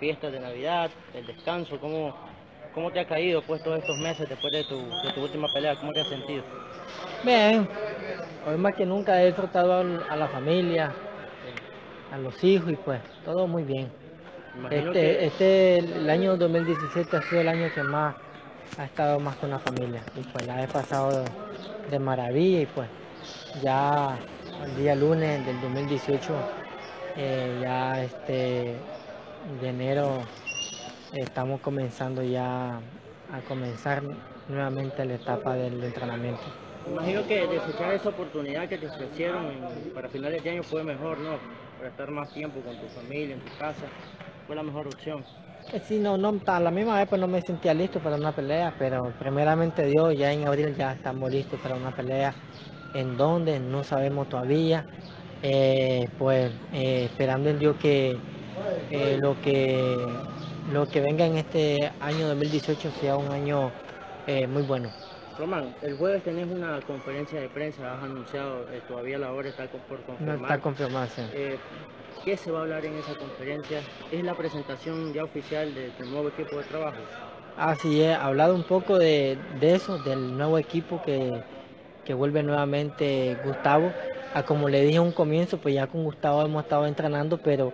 fiestas de Navidad, el descanso, ¿cómo, cómo te ha caído pues todos estos meses después de tu, de tu última pelea? ¿Cómo te has sentido? Bien, hoy más que nunca he al- a la familia, a los hijos y pues todo muy bien. Este, que- este, el año 2017 ha sido el año que más ha estado más con la familia y pues la he pasado de maravilla y pues ya el día lunes del 2018 eh, ya este de enero estamos comenzando ya a comenzar nuevamente la etapa del entrenamiento. Imagino que desechar esa oportunidad que te ofrecieron en- para finales de año fue mejor, ¿no? Para estar más tiempo con tu familia, en tu casa, fue la mejor opción. Eh, Sí, no, no, a la misma vez pues no me sentía listo para una pelea, pero primeramente Dios, ya en abril ya estamos listos para una pelea. ¿En dónde? No sabemos todavía. Eh, pues eh, esperando en Dios que eh, lo que lo que venga en este año 2018 sea un año eh, muy bueno. Román, el jueves tenés una conferencia de prensa, has anunciado, eh, todavía la hora está por No confirmar. está confirmado. sí. Eh, ¿Qué se va a hablar en esa conferencia? ¿Es la presentación ya oficial de tu nuevo equipo de trabajo? Así es, hablado un poco de, de eso, del nuevo equipo que, que vuelve nuevamente Gustavo. A como le dije a un comienzo, pues ya con Gustavo hemos estado entrenando, pero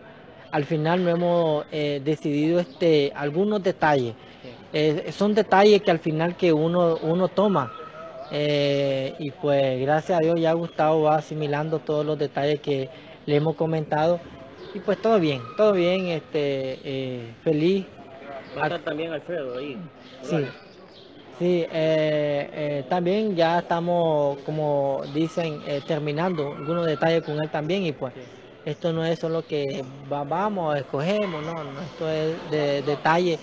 al final no hemos eh, decidido este, algunos detalles. Eh, son detalles que al final que uno, uno toma. Eh, y pues gracias a Dios ya Gustavo va asimilando todos los detalles que le hemos comentado. Y pues todo bien, todo bien, este, feliz. Va a estar también Alfredo ahí. Sí, sí también ya estamos, como dicen, terminando algunos detalles con él también y pues Sí. Esto no es solo que va- vamos, escogemos, no, esto es de detalle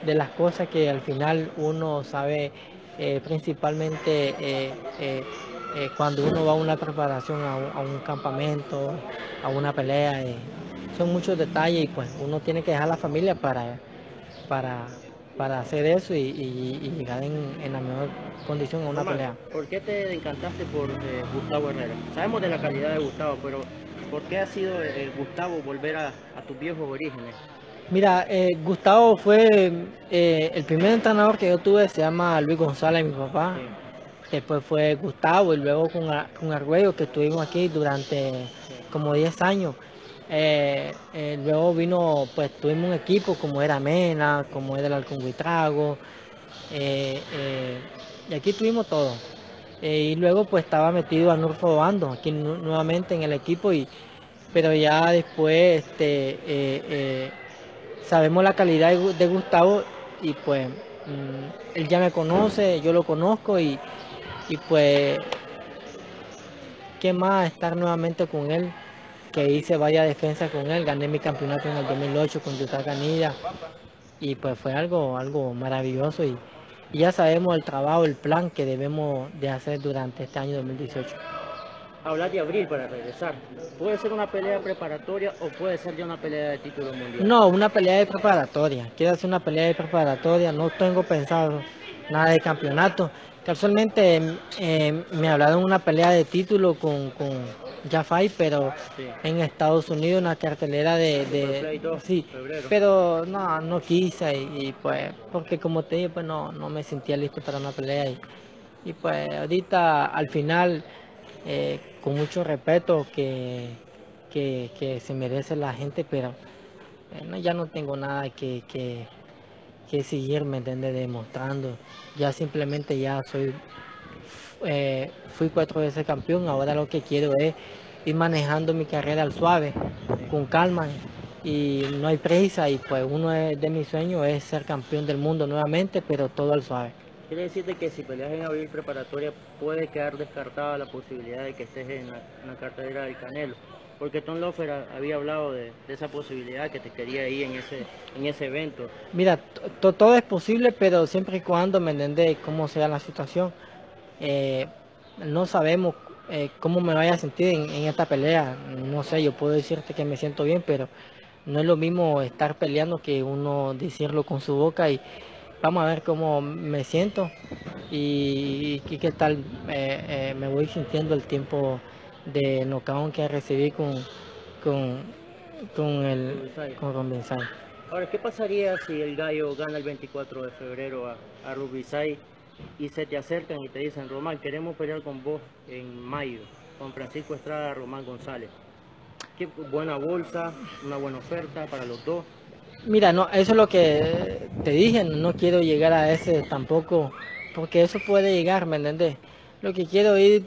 de las cosas que al final uno sabe eh, principalmente eh, eh, cuando uno va a una preparación, a un, campamento, a una pelea, son muchos detalles y pues uno tiene que dejar a la familia para, para, para hacer eso y, y- y llegar en, en la mejor condición a una Román, pelea. ¿Por qué te encantaste por eh, Gustavo Herrera? Sabemos de la calidad de Gustavo, pero ¿por qué ha sido eh, Gustavo volver a, a tus viejos orígenes? Mira, eh, Gustavo fue el primer entrenador que yo tuve, se llama Luis González, mi papá. Sí, Después fue Gustavo y luego con, con Argüello, que estuvimos aquí durante como 10 años. Eh, eh, luego vino, pues tuvimos un equipo como era Mena, como era el Halcón Buitrago, eh, eh, y aquí tuvimos todo. Y luego pues estaba metido Anurfo Bando aquí nu- nuevamente en el equipo, y, pero ya después este, sabemos la calidad de Gustavo y pues mm, él ya me conoce, yo lo conozco y, y pues qué más estar nuevamente con él, que hice varias defensas con él, gané mi campeonato en el 2008 con Yuta Canilla y pues fue algo, algo maravilloso y, y ya sabemos el trabajo, el plan que debemos de hacer durante este año 2018. Hablar de abril para regresar. ¿Puede ser una pelea preparatoria o puede ser ya una pelea de título mundial? No, una pelea de preparatoria. Quiero hacer una pelea de preparatoria. No tengo pensado nada de campeonato. Casualmente eh, me hablaron una pelea de título con, con Jafai, pero Sí. en Estados Unidos, una cartelera de... Superplay de 2, sí, febrero. pero no, no quise y, y, pues, porque como te dije, pues no, no me sentía listo para una pelea y, y pues ahorita al final, eh, con mucho respeto que, que, que se merece la gente, pero eh, no, ya no tengo nada que, que, que seguir, ¿me entiendes? Demostrando. Ya simplemente ya soy, eh, fui cuatro veces campeón, ahora lo que quiero es ir manejando mi carrera al suave, con calma y no hay prisa y pues uno de, de mis sueños es ser campeón del mundo nuevamente, pero todo al suave. Quiere decirte que si peleas en abril preparatoria puede quedar descartada la posibilidad de que estés en la, en la cartelera del Canelo. Porque Tom Lofer ha- había hablado de, de esa posibilidad que te quería ir en ese, en ese evento. Mira, to- to- todo es posible, pero siempre y cuando me entiendes cómo sea la situación. Eh, no sabemos eh, cómo me vaya a sentir en, esta pelea. No sé, yo puedo decirte que me siento bien, pero no es lo mismo estar peleando que uno decirlo con su boca y vamos a ver cómo me siento y, qué tal eh, me voy sintiendo el tiempo de knockout que recibí con, con, con el Con. Ahora, ¿qué pasaría si el gallo gana el 24 de febrero a, a Rubisay y se te acercan y te dicen, Román, queremos pelear con vos en mayo, con Francisco Estrada, Román González? Qué buena bolsa, una buena oferta para los dos. Mira, no, eso es lo que te dije, no quiero llegar a ese tampoco, porque eso puede llegar, ¿me entendés? Lo que quiero ir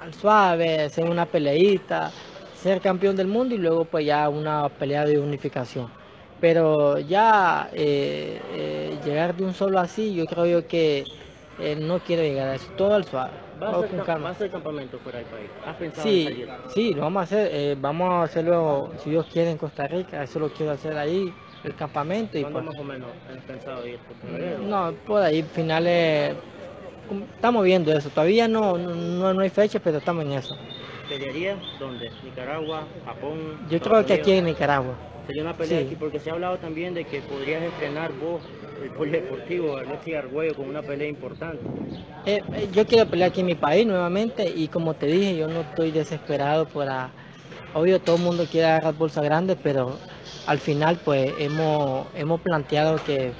al suave, hacer una peleita, ser campeón del mundo y luego pues ya una pelea de unificación. Pero ya eh, eh, llegar de un solo así, yo creo yo que eh, no quiero llegar a eso, todo al suave. ¿Vas a, todo hacer, con cam- calma. vas a hacer campamento fuera del país? ¿Has pensado en Sí, salir? sí, lo vamos a hacer, eh, vamos a hacerlo, si Dios quiere, en Costa Rica, eso lo quiero hacer ahí, el campamento y ¿Cuándo pues, más o menos has pensado ir? ¿Por no, por ahí, finales, estamos viendo eso, todavía no, no, no hay fecha, pero estamos en eso. ¿Pelearías dónde? ¿Nicaragua? ¿Japón? Yo creo que aquí en Nicaragua. Sería una pelea Sí. aquí, porque se ha hablado también de que podrías estrenar vos el polideportivo Alexis Argüello con una pelea importante. Eh, eh, yo quiero pelear aquí en mi país nuevamente y como te dije, yo no estoy desesperado por... a- Obvio, todo el mundo quiere agarrar bolsa grande, pero al final pues hemos, hemos planteado que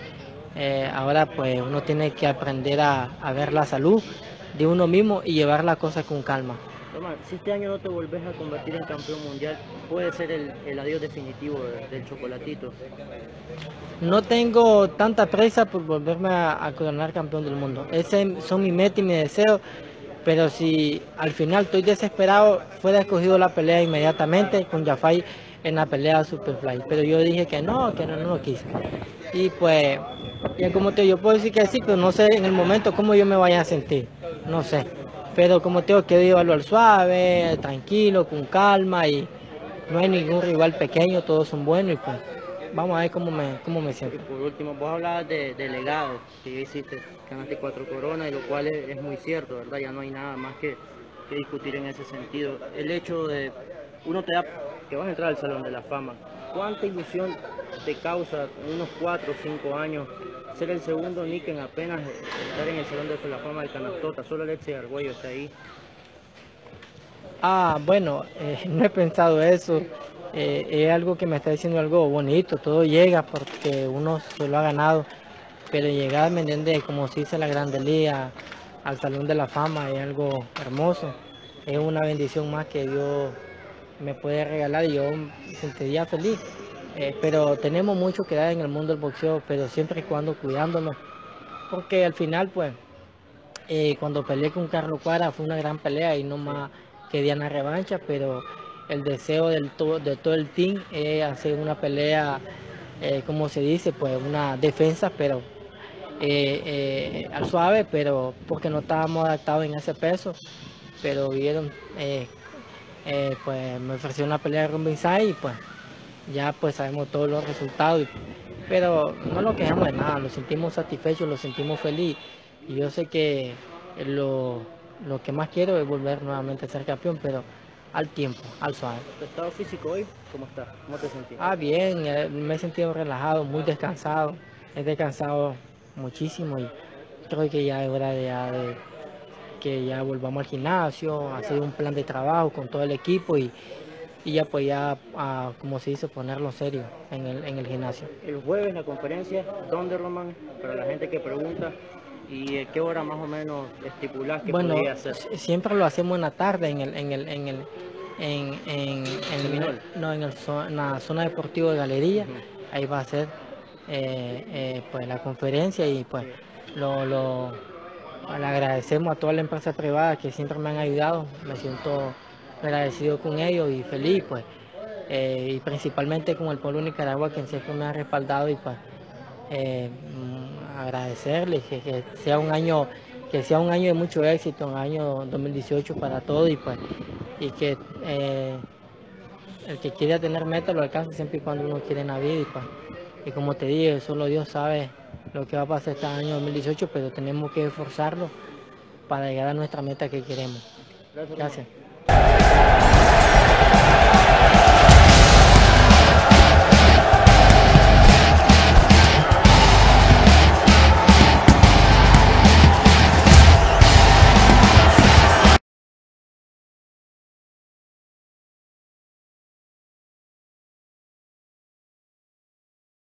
eh, ahora pues uno tiene que aprender a, a ver la salud de uno mismo y llevar las cosas con calma. Si este año no te volvés a convertir en campeón mundial, puede ser el, adiós definitivo de- del chocolatito. No tengo tanta prisa por volverme a, coronar campeón del mundo. Ese son mi meta y mi deseo. Pero si al final estoy desesperado, fuera escogido la pelea inmediatamente con Jafai en la pelea Superfly. Pero yo dije que no, que no, no lo quise. Y pues, ya como te yo puedo decir que sí, pero no sé en el momento cómo yo me vaya a sentir. No sé. Pero como te digo, quiero llevarlo suave, tranquilo, con calma y no hay ningún rival pequeño, todos son buenos y pues vamos a ver cómo me, cómo me Y siento. por último, vos hablabas de, de legado, que hiciste, ganaste cuatro coronas, y lo cual es, muy cierto, ¿verdad? Ya no hay nada más que, que discutir en ese sentido. El hecho de, uno te da, que vas a entrar al Salón de la Fama, ¿cuánta ilusión te causa unos cuatro o cinco años ser el segundo Nick en apenas estar en el Salón de la Fama del Canastota? Solo Alexis Argüello está ahí. Ah, bueno, eh, no he pensado eso. Eh, es algo que me está diciendo algo bonito. Todo llega porque uno se lo ha ganado. Pero llegar, ¿me entiendes? Como se dice la Grande Liga, al Salón de la Fama, es algo hermoso. Es una bendición más que Dios me puede regalar y yo me sentiría feliz. Eh, pero tenemos mucho que dar en el mundo del boxeo, pero siempre y cuando cuidándonos. Porque al final, pues, eh, cuando peleé con Carlos Cuara fue una gran pelea y no más quería una revancha, pero el deseo del to- de todo el team es hacer una pelea, eh, como se dice, pues una defensa, pero al suave, pero porque no estábamos adaptados en ese peso, pero vieron, pues me ofreció una pelea de Rumbin y pues ya pues sabemos todos los resultados, pero no lo quejamos de nada, lo sentimos satisfechos, lo sentimos feliz y yo sé que lo, lo que más quiero es volver nuevamente a ser campeón, pero al tiempo, al suave. ¿Tu estado físico hoy? ¿Cómo está? ¿Cómo te sentís? Ah, bien, eh, me he sentido relajado, muy descansado, he descansado muchísimo y creo que ya es hora de, ya de que ya volvamos al gimnasio, hacer un plan de trabajo con todo el equipo y, y ya pues ya, como se dice, ponerlo serio en el, en el gimnasio. El jueves la conferencia, ¿dónde Román? Para la gente que pregunta, ¿y eh, qué hora más o menos estipulás que Bueno, podría si- siempre lo hacemos en la tarde en el, en el, en el, en, en, en- no, en, el en la zona deportiva de galería, ahí va a ser eh, eh, pues la conferencia y pues lo, lo le agradecemos a toda la empresa privada que siempre me han ayudado, me siento agradecido con ellos y feliz pues eh, y principalmente con el pueblo de Nicaragua que siempre me ha respaldado y pues eh, mm, agradecerles que, que sea un año que sea un año de mucho éxito, un año 2018 para todos y pues y que eh, el que quiera tener meta lo alcanza siempre y cuando uno quiere en la vida y pues y como te dije, solo Dios sabe lo que va a pasar este año 2018, pero tenemos que esforzarlo para llegar a nuestra meta que queremos. Gracias.